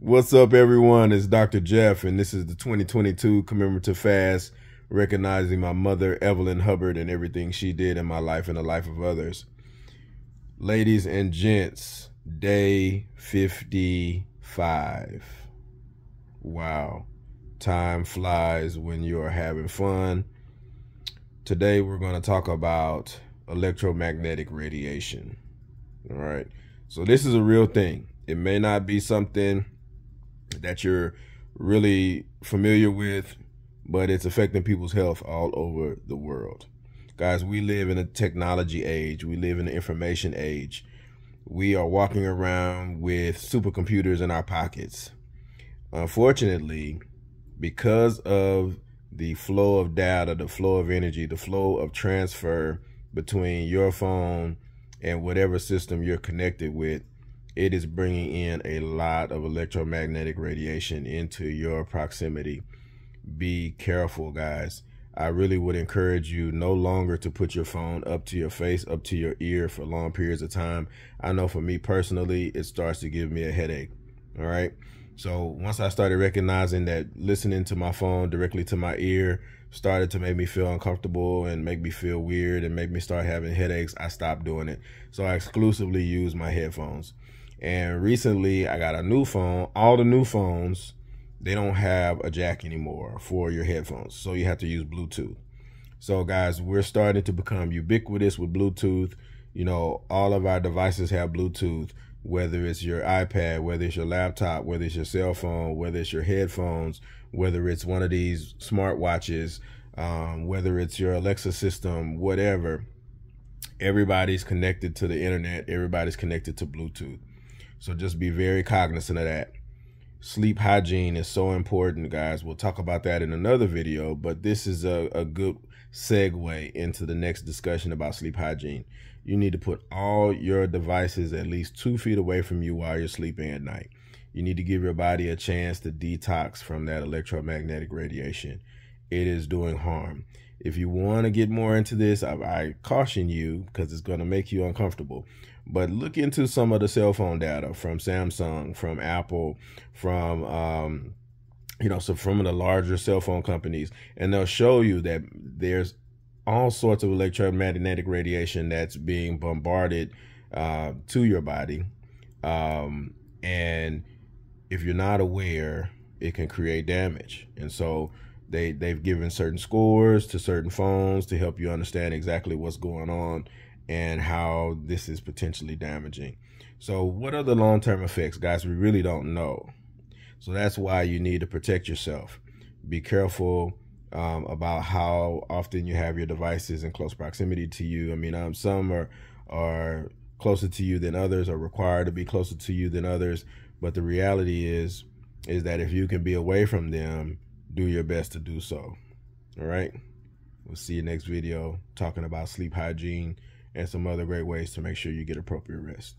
What's up, everyone? It's Dr. Jeff, and this is the 2022 commemorative fast, recognizing my mother, Evelyn Hubbard, and everything she did in my life and the life of others. Ladies and gents, day 55. Wow. Time flies when you are having fun. Today, we're going to talk about electromagnetic radiation. All right. So, this is a real thing. It may not be something that you're really familiar with, but it's affecting people's health all over the world. Guys, we live in a technology age, we live in an information age. We are walking around with supercomputers in our pockets. Unfortunately, because of the flow of data, the flow of energy, the flow of transfer between your phone and whatever system you're connected with, it is bringing in a lot of electromagnetic radiation into your proximity. Be careful, guys. I really would encourage you no longer to put your phone up to your face, up to your ear for long periods of time. I know for me personally, it starts to give me a headache. All right. So once I started recognizing that listening to my phone directly to my ear started to make me feel uncomfortable and make me feel weird and make me start having headaches, I stopped doing it. So I exclusively use my headphones. And recently I got a new phone. All the new phones, they don't have a jack anymore for your headphones. So you have to use Bluetooth. So guys, we're starting to become ubiquitous with Bluetooth. You know, all of our devices have Bluetooth, whether it's your iPad, whether it's your laptop, whether it's your cell phone, whether it's your headphones, whether it's one of these smartwatches, um, whether it's your Alexa system, whatever. Everybody's connected to the internet. Everybody's connected to Bluetooth. So just be very cognizant of that. Sleep hygiene is so important, guys. We'll talk about that in another video, but this is a, a good segue into the next discussion about sleep hygiene. You need to put all your devices at least two feet away from you while you're sleeping at night. You need to give your body a chance to detox from that electromagnetic radiation. It is doing harm. If you want to get more into this, I, I caution you because it's going to make you uncomfortable. But look into some of the cell phone data from Samsung, from Apple, from um, you know, so from the larger cell phone companies, and they'll show you that there's all sorts of electromagnetic radiation that's being bombarded uh, to your body, um, and if you're not aware, it can create damage. And so they they've given certain scores to certain phones to help you understand exactly what's going on and how this is potentially damaging. So, what are the long term effects, guys? We really don't know. So, that's why you need to protect yourself. Be careful um, about how often you have your devices in close proximity to you. I mean, um, some are, are closer to you than others, are required to be closer to you than others. But the reality is, is that if you can be away from them, do your best to do so. All right. We'll see you next video talking about sleep hygiene and some other great ways to make sure you get appropriate rest.